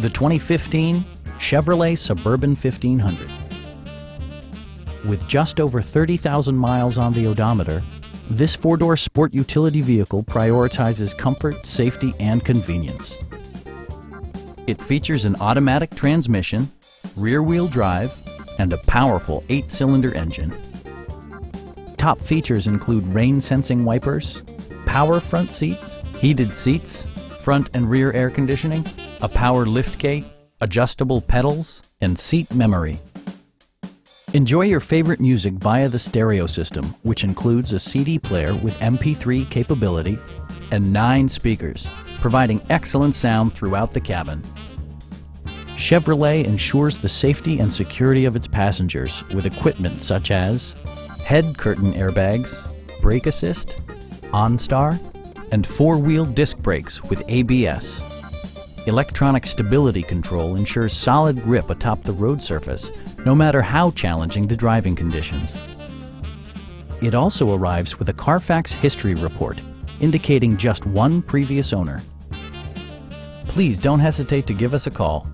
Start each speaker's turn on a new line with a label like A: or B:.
A: the 2015 Chevrolet Suburban 1500. With just over 30,000 miles on the odometer, this four-door sport utility vehicle prioritizes comfort, safety, and convenience. It features an automatic transmission, rear-wheel drive, and a powerful eight-cylinder engine. Top features include rain-sensing wipers, power front seats, heated seats, front and rear air conditioning, a power liftgate, adjustable pedals, and seat memory. Enjoy your favorite music via the stereo system, which includes a CD player with MP3 capability and nine speakers, providing excellent sound throughout the cabin. Chevrolet ensures the safety and security of its passengers with equipment such as head curtain airbags, brake assist, OnStar, and four-wheel disc brakes with ABS. Electronic stability control ensures solid grip atop the road surface, no matter how challenging the driving conditions. It also arrives with a Carfax history report, indicating just one previous owner. Please don't hesitate to give us a call